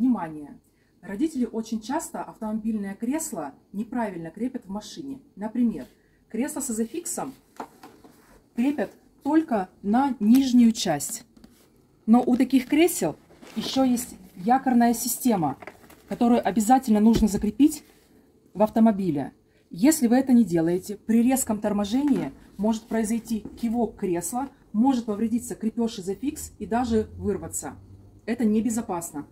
Внимание! Родители очень часто автомобильное кресло неправильно крепят в машине. Например, кресло с изофиксом крепят только на нижнюю часть. Но у таких кресел еще есть якорная система, которую обязательно нужно закрепить в автомобиле. Если вы это не делаете, при резком торможении может произойти кивок кресла, может повредиться крепеж изофикс и даже вырваться. Это небезопасно.